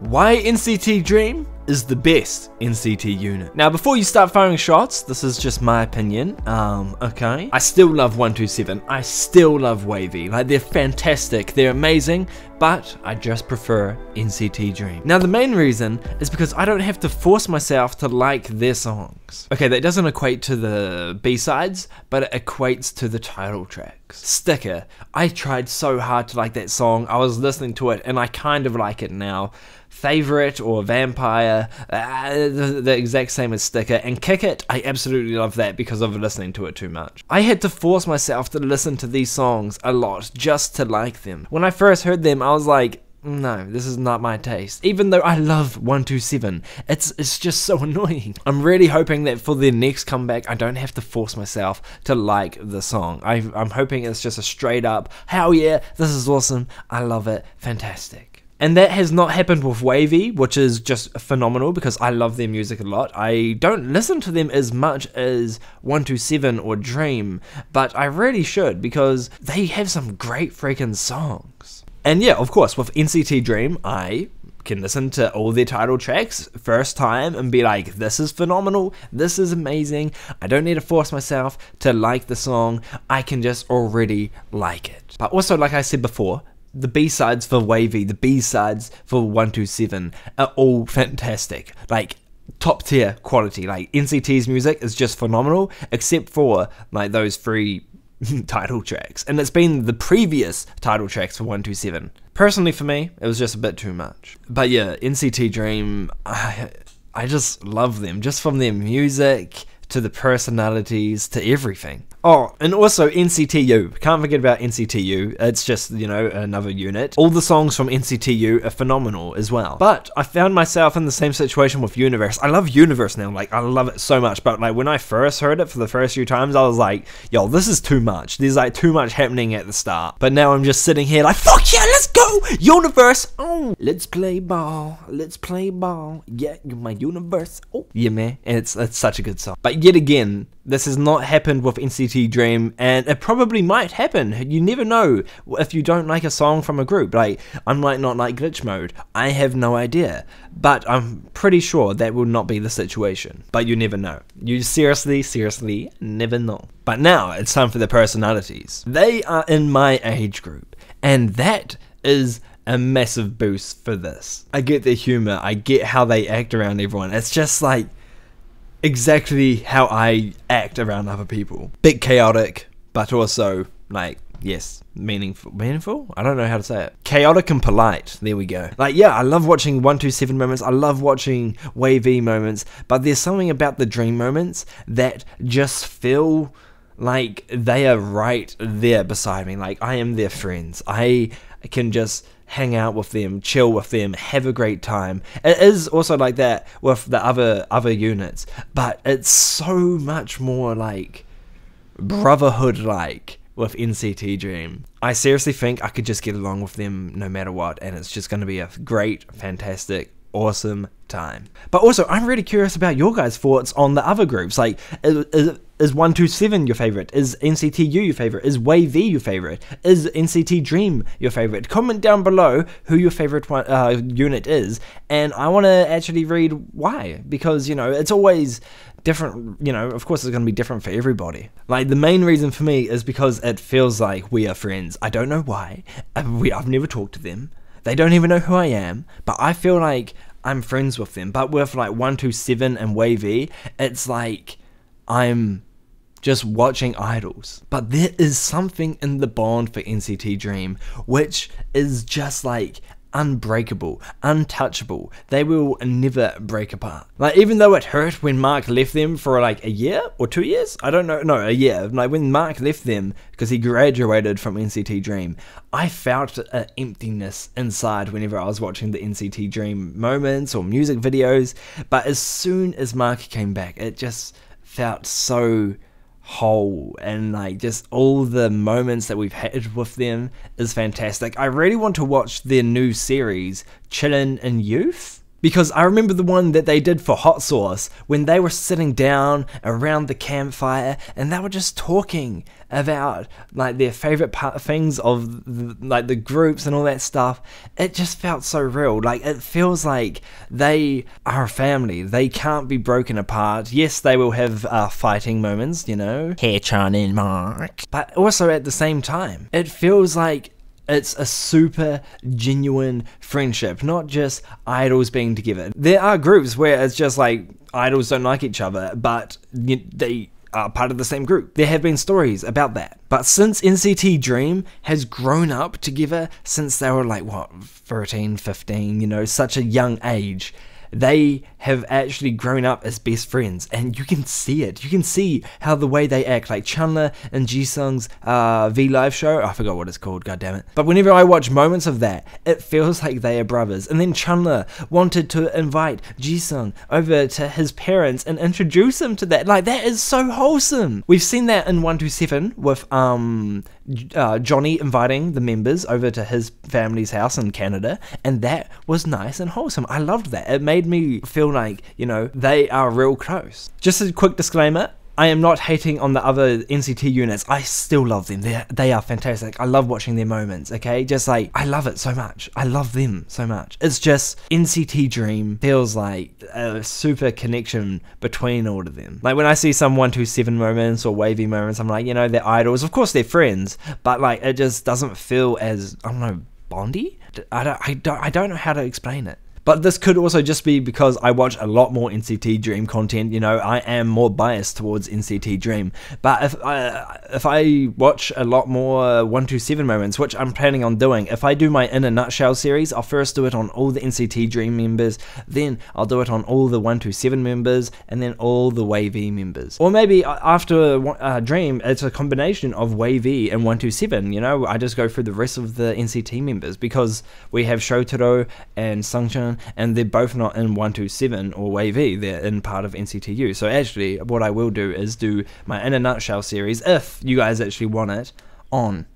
Why NCT Dream is the best NCT unit. Now, before you start firing shots, this is just my opinion. Um, okay. I still love 127. I still love WayV. Like, they're fantastic. They're amazing, but I just prefer NCT Dream. Now, the main reason is because I don't have to force myself to like their songs. Okay, that doesn't equate to the B-sides, but it equates to the title tracks. Sticker. I tried so hard to like that song. I was listening to it, and I kind of like it now favorite or vampire, uh, the, the, exact same as Sticker, and Kick It, I absolutely love that because of listening to it too much. I had to force myself to listen to these songs a lot just to like them. When I first heard them, I was like, no, this is not my taste. Even though I love 127, it's it's just so annoying. I'm really hoping that for their next comeback, I don't have to force myself to like the song. I, I'm hoping it's just a straight up, hell yeah, this is awesome, I love it, fantastic. And that has not happened with WayV, which is just phenomenal because I love their music a lot. I don't listen to them as much as 127 or Dream, but I really should because they have some great freaking songs. And yeah, of course, with NCT Dream, I can listen to all their title tracks first time and be like, this is phenomenal, this is amazing. I don't need to force myself to like the song, I can just already like it. But also, like I said before, the B sides for WayV, the B sides for 127 are all fantastic. Like top tier quality. Like NCT's music is just phenomenal, except for like those three title tracks. And it's been the previous title tracks for 127. Personally, for me, it was just a bit too much. But yeah, NCT Dream, I, I just love them. Just from their music to the personalities to everything. Oh, and also NCTU. Can't forget about NCTU. It's just, you know, another unit. All the songs from NCTU are phenomenal as well. But I found myself in the same situation with Universe. I love Universe now. Like, I love it so much. But, like, when I first heard it for the first few times, I was like, yo, this is too much. There's, like, too much happening at the start. But now I'm just sitting here like, fuck yeah, let's go! Universe! Oh, let's play ball. Let's play ball. Yeah, you're my universe. Oh, yeah, man. And it's, it's such a good song. But yet again, this has not happened with NCT Dream, and it probably might happen. You never know if you don't like a song from a group. Like, I might not like Glitch Mode. I have no idea. But I'm pretty sure that will not be the situation. But you never know. You seriously, seriously never know. But now it's time for the personalities. They are in my age group, and that is a massive boost for this. I get their humor, I get how they act around everyone. It's just like exactly how I act around other people. Bit chaotic, but also like yes, meaningful. Meaningful? I don't know how to say it. Chaotic and polite. There we go. Like, yeah, I love watching 127 moments. I love watching WayV moments. But there's something about the dream moments that just feel like they are right there beside me. Like, I am their friends. I can just hang out with them, chill with them, have a great time. It is also like that with the other other units, but it's so much more like brotherhood like with NCT Dream. I seriously think I could just get along with them no matter what, and it's just going to be a great, fantastic, awesome time. But also, I'm really curious about your guys' thoughts on the other groups. Like, is, is, is 127 your favorite? Is NCTU your favorite? Is WayV your favorite? Is NCT Dream your favorite? Comment down below who your favorite one, uh, unit is, and I want to actually read why. Because, you know, it's always different you know of course it's going to be different for everybody like the main reason for me is because it feels like we are friends i don't know why we, i've never talked to them they don't even know who i am but i feel like I'm friends with them. But with like 127 and WayV, it's like I'm just watching idols. But there is something in the bond for NCT Dream which is just like unbreakable, untouchable. They will never break apart. Like even though it hurt when Mark left them for like a year or two years, I don't know, no, a year. Like when Mark left them because he graduated from NCT Dream, I felt an emptiness inside whenever I was watching the NCT Dream moments or music videos. But as soon as Mark came back, it just felt so whole and like just all the moments that we've had with them is fantastic. I really want to watch their new series, Chillin' in Youth. Because I remember the one that they did for Hot Sauce when they were sitting down around the campfire and they were just talking about like their favorite part, things of the, like the groups and all that stuff. It just felt so real. Like it feels like they are a family. They can't be broken apart. Yes, they will have uh, fighting moments, you know. Haechan and Mark. But also at the same time, it feels like it's a super genuine friendship, not just idols being together. There are groups where it's just like idols don't like each other, but they are part of the same group. There have been stories about that. But since NCT Dream has grown up together since they were like, what, 13, 15, you know, such a young age, they have actually grown up as best friends, and you can see it. You can see how the way they act, like Chenle and Jisung's uh, V Live show. I forgot what it's called. God damn it! But whenever I watch moments of that, it feels like they are brothers. And then Chenle wanted to invite Jisung over to his parents and introduce him to that. Like that is so wholesome. We've seen that in One Two Seven with um uh, Johnny inviting the members over to his family's house in Canada, and that was nice and wholesome. I loved that. It made me feel like, you know, they are real close. Just a quick disclaimer I am not hating on the other NCT units. I still love them. They they are fantastic. I love watching their moments. Okay, just like I love it so much. I love them so much. It's just NCT Dream feels like a super connection between all of them. Like when I see some one two seven moments or WayV moments, I'm like, you know, they're idols. Of course, they're friends, but like it just doesn't feel as I don't know bondy. I don't I don't I don't know how to explain it. But this could also just be because I watch a lot more NCT Dream content. You know, I am more biased towards NCT Dream. But if I if I watch a lot more one two seven moments, which I'm planning on doing, if I do my in a nutshell series, I'll first do it on all the NCT Dream members, then I'll do it on all the one two seven members, and then all the WayV members. Or maybe after uh, Dream, it's a combination of WayV and one two seven. You know, I just go through the rest of the NCT members because we have Shotaro and Sungchan and they're both not in 127 or WayV, they're in part of NCTU. So actually, what I will do is do my In a Nutshell series, if you guys actually want it, on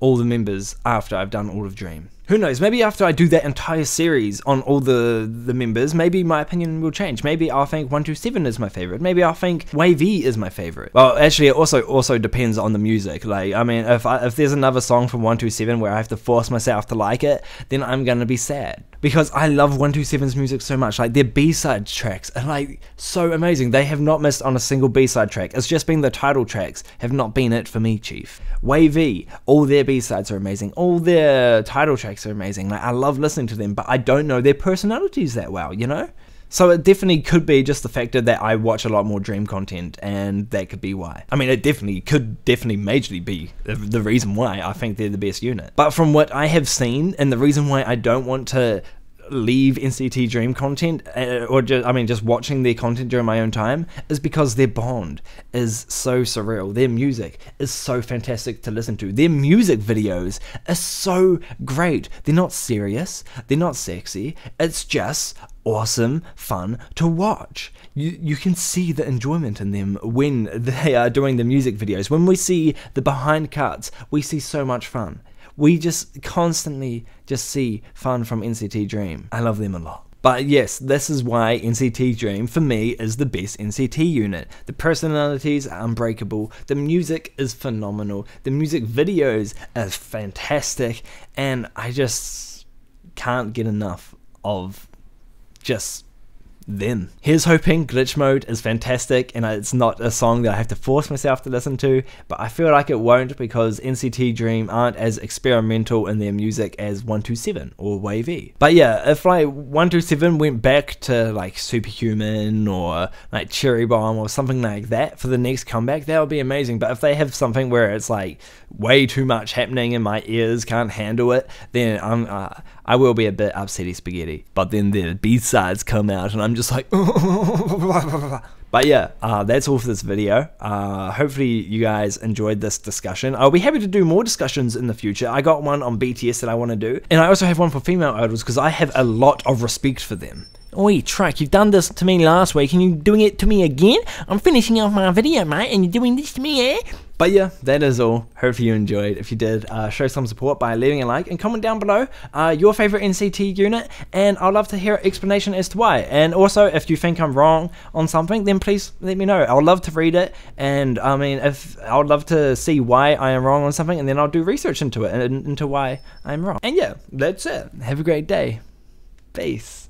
all the members after I've done all of Dream. Who knows? Maybe after I do that entire series on all the the members, maybe my opinion will change. Maybe I'll think one two seven is my favorite. Maybe I'll think WayV is my favorite. Well, actually, it also also depends on the music. Like, I mean, if I, if there's another song from one two seven where I have to force myself to like it, then I'm gonna be sad because I love 127's music so much. Like their B-side tracks are like so amazing. They have not missed on a single B-side track. It's just been the title tracks have not been it for me, Chief. WayV, all their B-sides are amazing. All their title tracks are amazing. Like I love listening to them, but I don't know their personalities that well, you know? So it definitely could be just the factor that I watch a lot more Dream content, and that could be why. I mean, it definitely could definitely majorly be the reason why I think they're the best unit. But from what I have seen, and the reason why I don't want to leave NCT Dream content, uh, or just, I mean, just watching their content during my own time, is because their bond is so surreal. Their music is so fantastic to listen to. Their music videos are so great. They're not serious, they're not sexy. It's just awesome fun to watch. You you can see the enjoyment in them when they are doing the music videos. When we see the behind cuts, we see so much fun. We just constantly just see fun from NCT Dream. I love them a lot. But yes, this is why NCT Dream for me is the best NCT unit. The personalities are unbreakable, the music is phenomenal, the music videos are fantastic, and I just can't get enough of just them. Here's hoping Glitch Mode is fantastic and it's not a song that I have to force myself to listen to, but I feel like it won't because NCT Dream aren't as experimental in their music as 127 or WayV. But yeah, if like 127 went back to like Superhuman or like Cherry Bomb or something like that for the next comeback, that would be amazing. But if they have something where it's like way too much happening and my ears can't handle it, then I'm uh, I will be a bit upsetty spaghetti. But then the B sides come out and I'm just like, but yeah, uh, that's all for this video. Uh, hopefully you guys enjoyed this discussion. I'll be happy to do more discussions in the future. I got one on BTS that I want to do, and I also have one for female idols because I have a lot of respect for them Oi, Truck, you've done this to me last week and you're doing it to me again? I'm finishing off my video, mate, and you're doing this to me, eh? But yeah, that is all. Hope you enjoyed. If you did, uh, show some support by leaving a like and comment down below uh, your favorite NCT unit, and I'd love to hear an explanation as to why. And also, if you think I'm wrong on something, then please let me know. I'd love to read it, and I mean, if I would love to see why I am wrong on something, and then I'll do research into it and into why I'm wrong. And yeah, that's it. Have a great day. Peace.